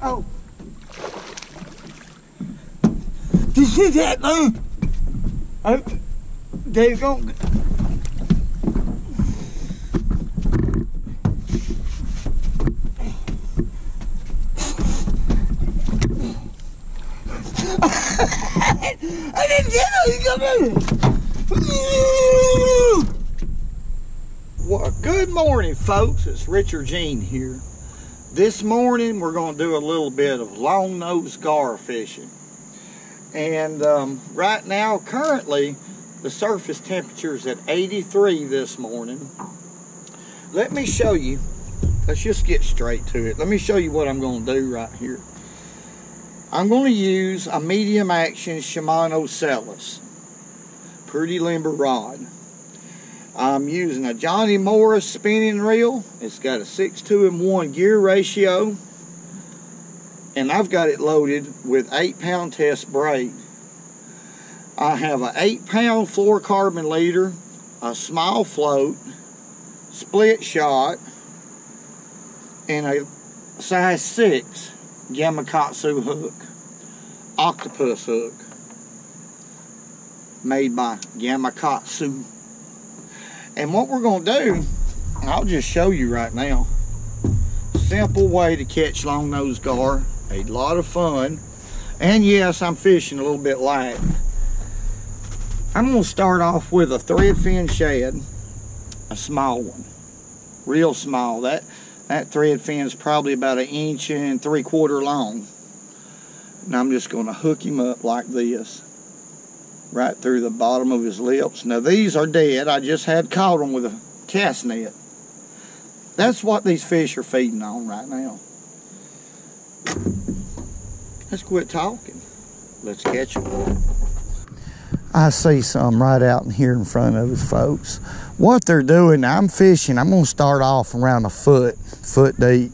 Oh. This is it, man. Oh, there you go. I didn't get it. In. Well, good morning, folks. It's Richard Gene here. This morning, we're going to do a little bit of long nose gar fishing. And um, right now, currently, the surface temperature is at 83 this morning. Let me show you. Let's just get straight to it. Let me show you what I'm going to do right here. I'm going to use a medium action Shimano Sellus. Pretty limber rod. I'm using a Johnny Morris spinning reel. It's got a 6 2 and 1 gear ratio. And I've got it loaded with 8 pound test braid. I have an 8 pound fluorocarbon leader, a small float, split shot, and a size 6 Gamakatsu hook, octopus hook, made by Gamakatsu. And what we're going to do, I'll just show you right now. Simple way to catch long nose gar, a lot of fun. And yes, I'm fishing a little bit light. I'm to start off with a thread fin shad, a small one, real small. That that thread fin is probably about an inch and three quarter long. And I'm just going to hook him up like this, right through the bottom of his lips. Now these are dead. I just had caught them with a cast net. That's what these fish are feeding on right now. Let's quit talking. Let's catch them. I see some right out in here in front of us, folks. What they're doing, I'm fishing. I'm going to start off around a foot, foot deep.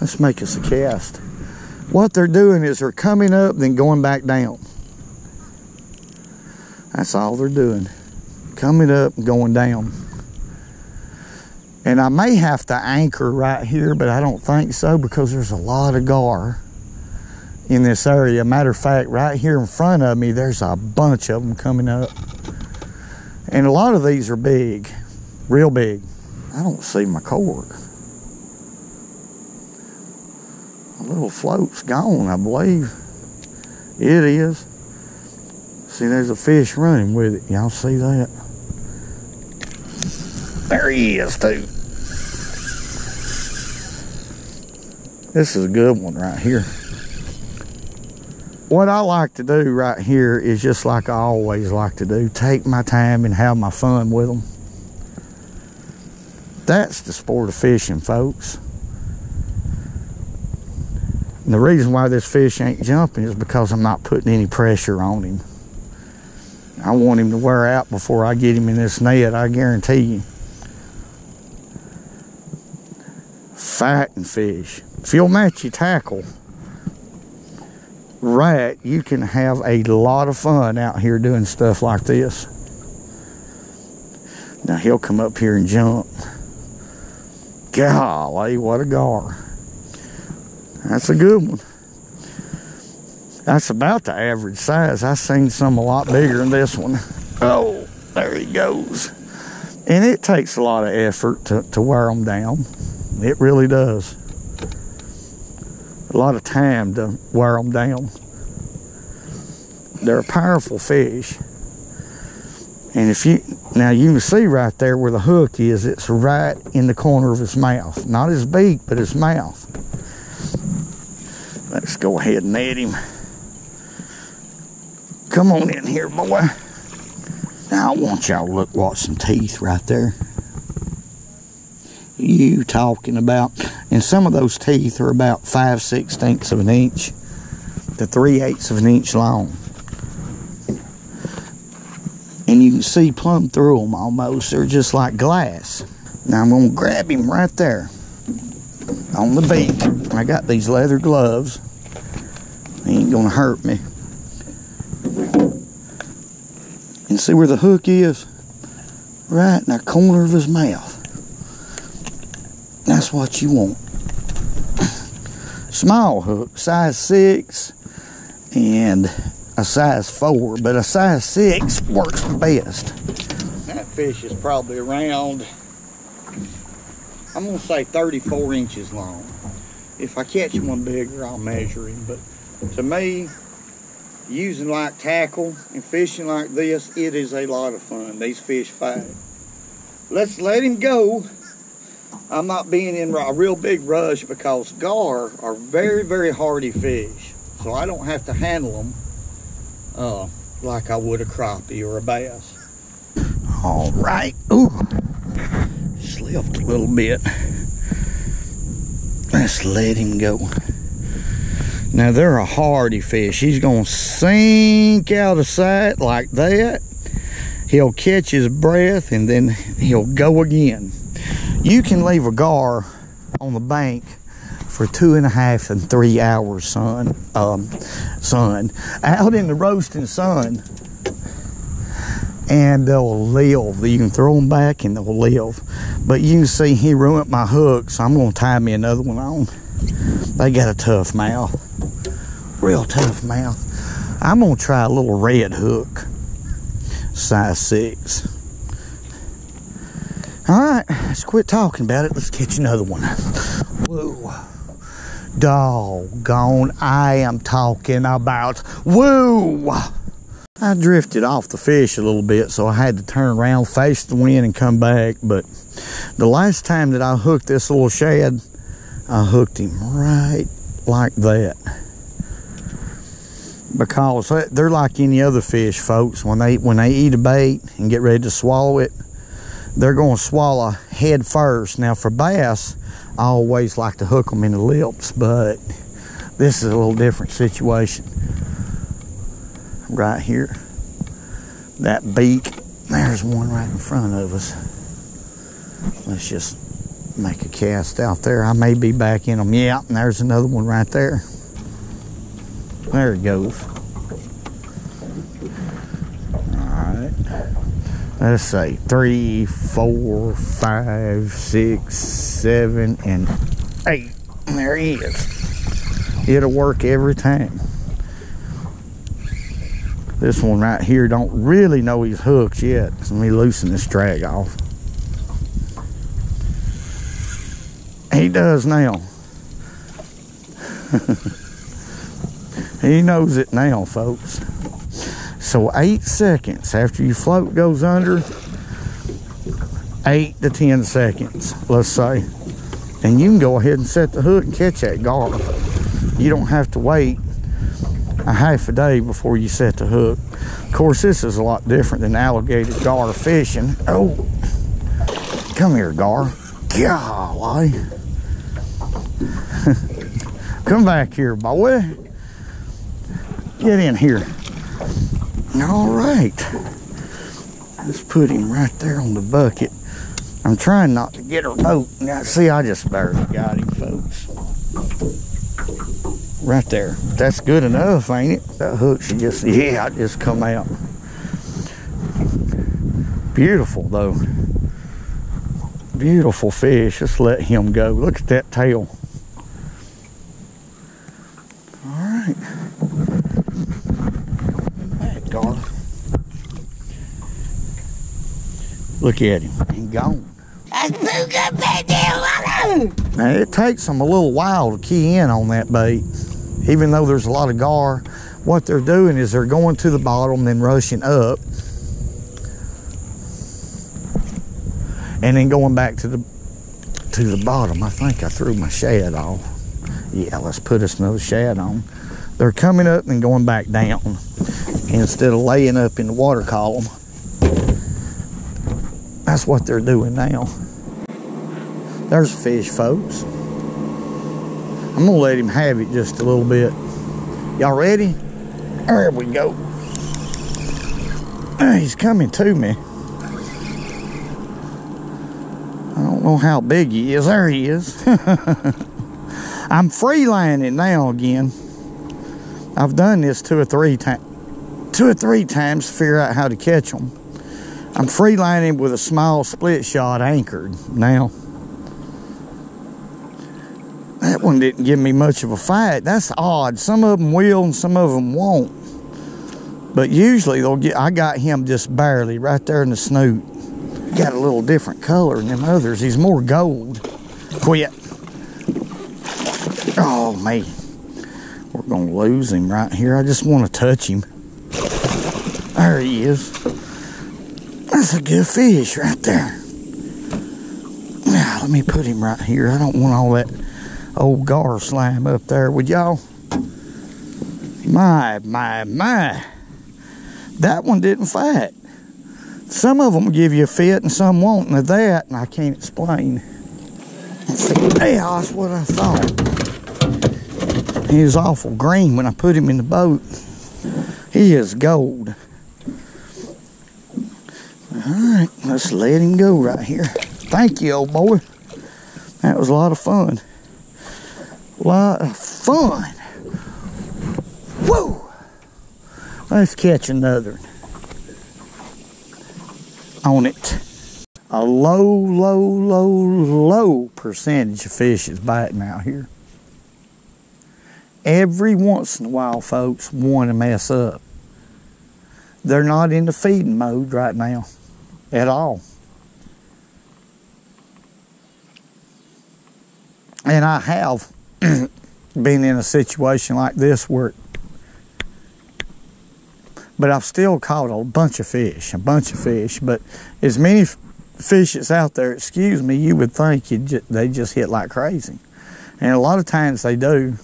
Let's make us a cast. What they're doing is they're coming up, then going back down. That's all they're doing. Coming up and going down. And I may have to anchor right here, but I don't think so because there's a lot of gar in this area. Matter of fact, right here in front of me, there's a bunch of them coming up. And a lot of these are big, real big. I don't see my cord. A little float's gone, I believe. It is. See, there's a fish running with it. Y'all see that? There he is, too. This is a good one right here. What I like to do right here is just like I always like to do take my time and have my fun with them. That's the sport of fishing, folks. And the reason why this fish ain't jumping is because I'm not putting any pressure on him. I want him to wear out before I get him in this net, I guarantee you. Fighting fish. If you'll match your tackle right, you can have a lot of fun out here doing stuff like this. Now he'll come up here and jump. Golly, what a gar. That's a good one. That's about the average size. I've seen some a lot bigger than this one. Oh, there he goes. And it takes a lot of effort to, to wear them down. It really does. A lot of time to wear them down. They're a powerful fish. And if you, now you can see right there where the hook is, it's right in the corner of his mouth. Not his beak, but his mouth. Let's go ahead and net him. Come on in here, boy. Now I want y'all to look watch some teeth right there. You talking about, and some of those teeth are about five sixteenths of an inch to three eighths of an inch long. And you can see plumb through them almost. They're just like glass. Now I'm gonna grab him right there on the beak. I got these leather gloves. He ain't gonna hurt me. And see where the hook is? Right in the corner of his mouth. That's what you want. small hook, size six, and a size four, but a size six works the best. That fish is probably around, I'm gonna say 34 inches long. If I catch one bigger, I'll measure him, but to me, using like tackle and fishing like this, it is a lot of fun. These fish fight. Let's let him go. I'm not being in a real big rush because gar are very, very hardy fish. So I don't have to handle them uh, like I would a crappie or a bass. All right. Ooh, slipped a little bit. Let's let him go. Now they're a hardy fish. He's gonna sink out of sight like that. He'll catch his breath and then he'll go again. You can leave a gar on the bank for two and a half and three hours, son. Um, sun out in the roasting sun, and they'll live. You can throw them back and they'll live. But you can see he ruined my hook, so I'm gonna tie me another one on. They got a tough mouth, real tough mouth. I'm gonna try a little red hook, size six. All right, let's quit talking about it. Let's catch another one. Whoa. Doggone, I am talking about woo. I drifted off the fish a little bit, so I had to turn around, face the wind, and come back. But the last time that I hooked this little shad, I hooked him right like that. Because they're like any other fish, folks. When they when they eat a bait and get ready to swallow it, they're going to swallow head first. Now for bass, I always like to hook them in the lips, but this is a little different situation. Right here, that beak, there's one right in front of us. Let's just make a cast out there. I may be back in them. Yeah, and there's another one right there. There it goes. Alright. Let's say three, four, five, six, seven, and eight. There he is. It'll work every time. This one right here don't really know he's hooked yet. Let me loosen this drag off. He does now. he knows it now, folks. So eight seconds after your float goes under, eight to 10 seconds, let's say. And you can go ahead and set the hook and catch that gar. You don't have to wait a half a day before you set the hook. Of course, this is a lot different than alligator gar fishing. Oh, come here, gar. Golly. come back here, boy. Get in here. All right. Let's put him right there on the bucket. I'm trying not to get her boat. Now, see, I just barely got him, folks. Right there. That's good enough, ain't it? That hook should just, yeah, just come out. Beautiful, though. Beautiful fish. Just let him go. Look at that tail. Look at him. He's gone. Now, it takes them a little while to key in on that bait. Even though there's a lot of gar, what they're doing is they're going to the bottom, then rushing up. And then going back to the to the bottom. I think I threw my shad off. Yeah, let's put us another shad on. They're coming up and going back down instead of laying up in the water column. That's what they're doing now. There's fish, folks. I'm gonna let him have it just a little bit. Y'all ready? There we go. He's coming to me. I don't know how big he is. There he is. I'm free lining now again. I've done this two or three times, two or three times to figure out how to catch them. I'm free lining with a small split shot anchored now. That one didn't give me much of a fight. That's odd. Some of them will and some of them won't. But usually they'll get, I got him just barely right there in the snoot. Got a little different color than them others. He's more gold. Quit. Oh, man. We're to lose him right here. I just want to touch him. There he is. That's a good fish right there. Now, let me put him right here. I don't want all that old gar slime up there. with y'all? My, my, my. That one didn't fight. Some of them give you a fit and some won't, and that and I can't explain. Hey, that's what I thought. He was awful green when I put him in the boat. He is gold. All right, let's let him go right here. Thank you, old boy. That was a lot of fun. A lot of fun. Whoa! Let's catch another on it. A low, low, low, low percentage of fish is biting out here. Every once in a while, folks want to mess up. They're not in the feeding mode right now at all. And I have been in a situation like this where but I've still caught a bunch of fish, a bunch of fish. But as many fish that's out there, excuse me, you would think you just, they just hit like crazy. And a lot of times they do.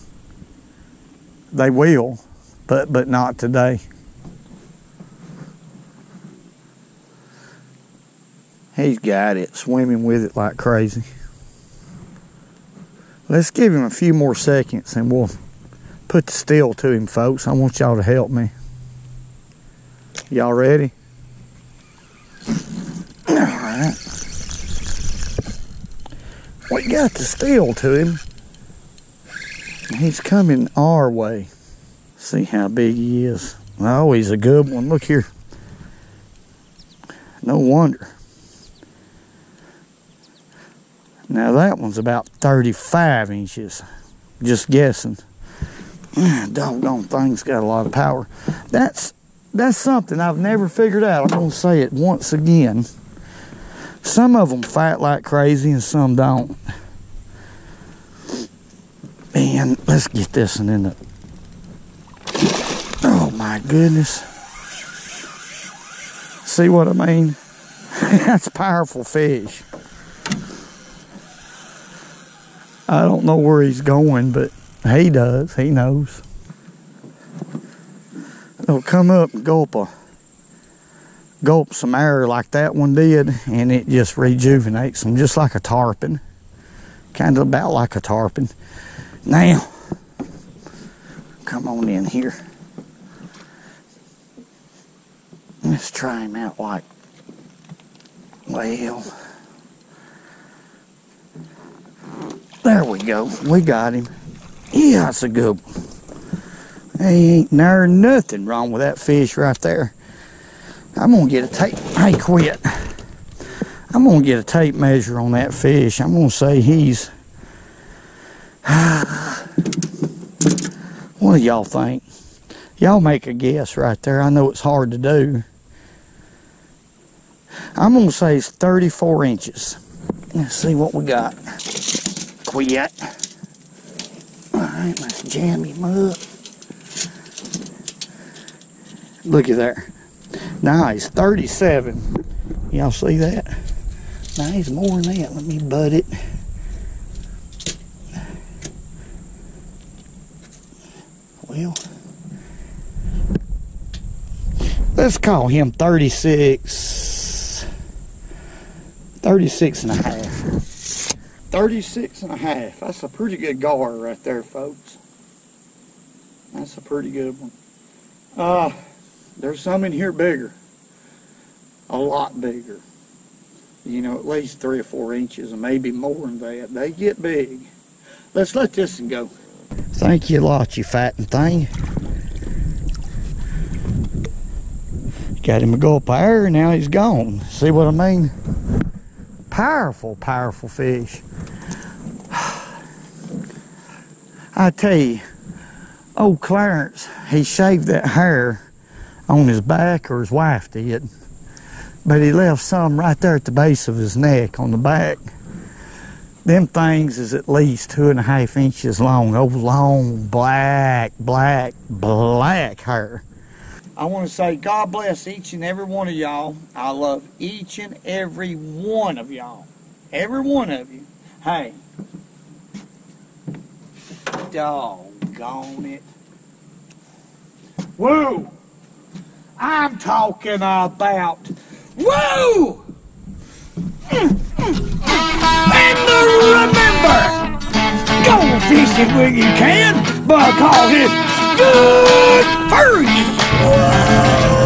They will, but but not today. He's got it, swimming with it like crazy. Let's give him a few more seconds and we'll put the steel to him, folks. I want y'all to help me. Y'all ready? All right. We got the steel to him. He's coming our way. See how big he is. Oh, he's a good one. Look here. No wonder. Now that one's about 35 inches. Just guessing. Doggone thing's got a lot of power. That's that's something I've never figured out. I'm gonna say it once again. Some of them fight like crazy and some don't. And let's get this one in the. Oh my goodness. See what I mean? That's powerful fish. I don't know where he's going, but he does. He knows. They'll come up and gulp a gulp some air like that one did, and it just rejuvenates them, just like a tarpon. Kind of about like a tarpon. Now, come on in here. Let's try him out like, well, there we go. We got him. Yeah, that's a good one. ain't there nothing wrong with that fish right there. I'm gonna get a tape. Hey, quit. I'm gonna get a tape measure on that fish. I'm gonna say he's. what do y'all think? Y'all make a guess right there. I know it's hard to do. I'm gonna say it's 34 inches. Let's see what we got. Quit. All right, let's jam him up. Looky there. Nice, 37. Y'all see that? Nice, more than that. Let me butt it. Well, let's call him 36. 36 and a half. 36 and a half. That's a pretty good gar right there, folks. That's a pretty good one. Uh, there's some in here bigger. A lot bigger. You know, at least three or four inches and maybe more than that. They get big. Let's let this one go. Thank you a lot, you fatting thing. Got him a gulp of air, now he's gone. See what I mean? Powerful, powerful fish. I tell you, old Clarence, he shaved that hair on his back, or his wife did, but he left some right there at the base of his neck on the back. Them things is at least two and a half inches long. Oh, long, black, black, black hair. I want to say God bless each and every one of y'all. I love each and every one of y'all. Every one of you. Hey. Doggone it. Woo! I'm talking about woo! And remember, go fishing when you can because it's good for you.